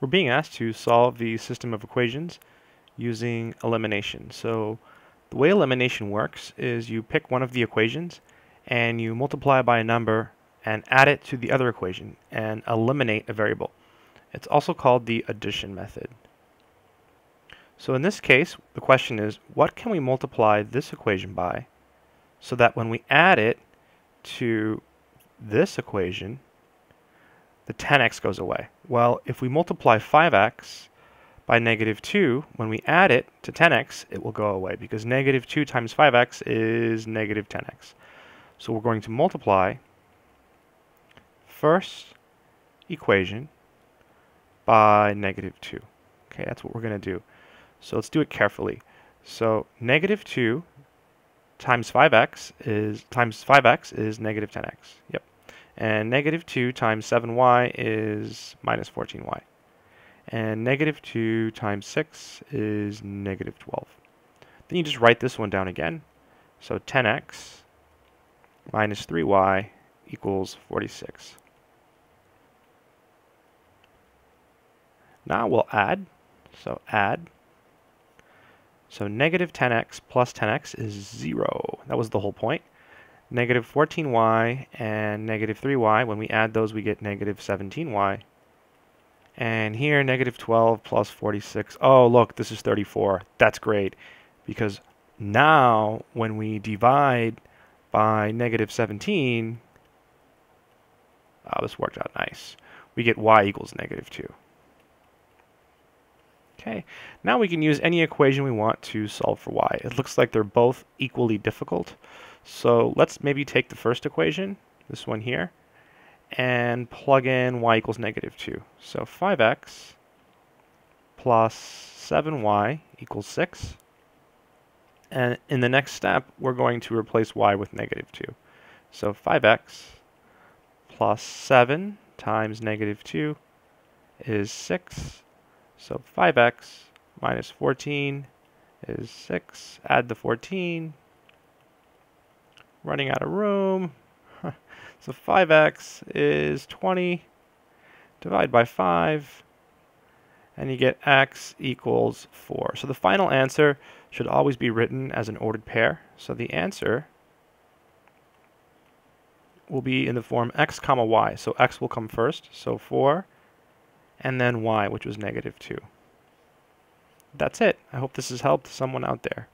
we're being asked to solve the system of equations using elimination. So the way elimination works is you pick one of the equations and you multiply by a number and add it to the other equation and eliminate a variable. It's also called the addition method. So in this case, the question is, what can we multiply this equation by so that when we add it to this equation, the 10x goes away. Well, if we multiply 5x by negative 2, when we add it to 10x, it will go away because negative 2 times 5x is negative 10x. So we're going to multiply first equation by negative 2. Okay, that's what we're going to do. So let's do it carefully. So negative 2 times 5x is times 5x is negative 10x. Yep. And negative 2 times 7y is minus 14y. And negative 2 times 6 is negative 12. Then you just write this one down again. So 10x minus 3y equals 46. Now we'll add. So add. So negative 10x plus 10x is 0. That was the whole point negative 14y and negative 3y. When we add those, we get negative 17y. And here, negative 12 plus 46. Oh, look, this is 34. That's great. Because now, when we divide by negative 17, oh, this worked out nice. We get y equals negative 2. Okay, now we can use any equation we want to solve for y. It looks like they're both equally difficult. So let's maybe take the first equation, this one here, and plug in y equals negative 2. So 5x plus 7y equals 6. And in the next step, we're going to replace y with negative 2. So 5x plus 7 times negative 2 is 6. So 5x minus 14 is 6. Add the 14 running out of room. so 5x is 20. Divide by 5. And you get x equals 4. So the final answer should always be written as an ordered pair. So the answer will be in the form x comma y. So x will come first, so 4, and then y, which was negative 2. That's it. I hope this has helped someone out there.